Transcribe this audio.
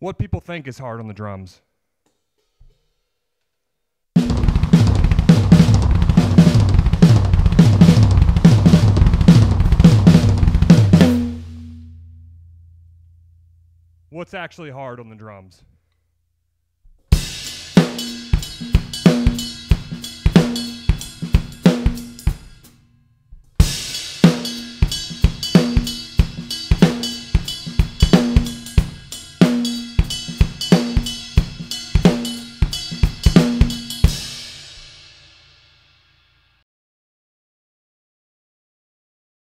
What people think is hard on the drums. What's actually hard on the drums?